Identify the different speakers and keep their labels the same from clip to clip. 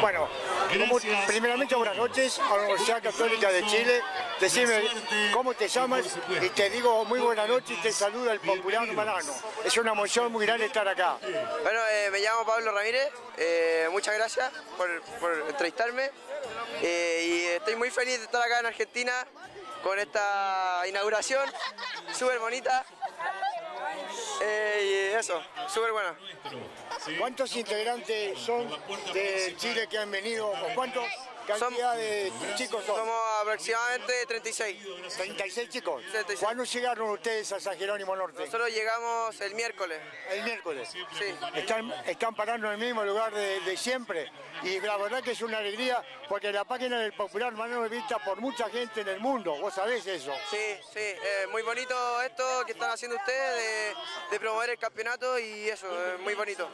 Speaker 1: Bueno, como- primeramente buenas noches a la Universidad Católica de Chile. Decime cómo te llamas y te digo muy buenas noches y te saluda el popular Marano. Es una emoción muy grande estar acá.
Speaker 2: Bueno, eh, me llamo Pablo Ramírez, eh, muchas gracias por, por entrevistarme. Eh, y estoy muy feliz de estar acá en Argentina con esta inauguración súper bonita eso, súper buena.
Speaker 1: ¿Cuántos integrantes son de Chile que han venido? ¿O cuántos cantidad de chicos son?
Speaker 2: Somos aproximadamente 36.
Speaker 1: 36 chicos.
Speaker 2: 36.
Speaker 1: ¿Cuándo llegaron ustedes a San Jerónimo Norte?
Speaker 2: Nosotros llegamos el miércoles.
Speaker 1: El miércoles.
Speaker 2: Sí.
Speaker 1: Están, están parando en el mismo lugar de, de siempre y la verdad que es una alegría porque la página del Popular Manero es vista por mucha gente en el mundo, vos sabés eso.
Speaker 2: Sí, sí, eh, muy bonito esto que están haciendo ustedes de, de promover el campeonato y eso, eh, muy bonito.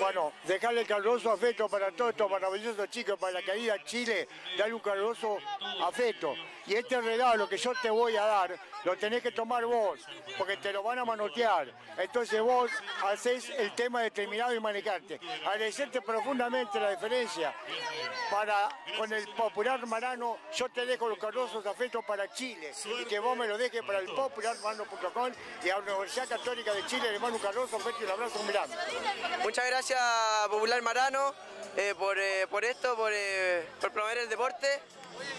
Speaker 1: Bueno, dejarle caluroso afecto para todos estos maravillosos chicos, para la caída Chile, darle un caluroso afecto. Y este regalo que yo te voy a dar, lo tenés que tomar vos, porque te lo van a manotear. Entonces vos hacés el tema determinado y manejarte. Agradecerte profundamente la diferencia. Para, con el popular marano, yo te dejo los calurosos afectos para Chile. Y que vos me lo dejes para el popularmarano.com y a la Universidad Católica de Chile le mando un y un abrazo muy.
Speaker 2: Muchas gracias Popular Marano eh, por, eh, por esto, por, eh, por promover el deporte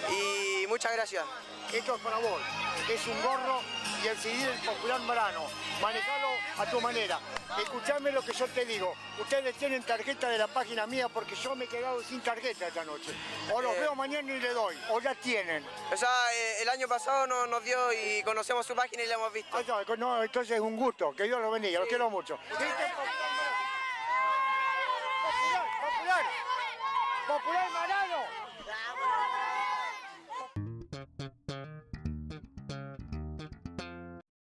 Speaker 2: y muchas gracias.
Speaker 1: Esto es para vos. Es un gorro y el CD del popular marano. Manejalo a tu manera. Escuchame lo que yo te digo. Ustedes tienen tarjeta de la página mía porque yo me he quedado sin tarjeta esta noche. O los veo mañana y le doy. O ya tienen.
Speaker 2: O sea, el año pasado no- nos dio y conocemos su página y la hemos visto.
Speaker 1: Ah, no, no, entonces es un gusto. Que Dios los bendiga. Los quiero mucho. Popular. Popular Manado.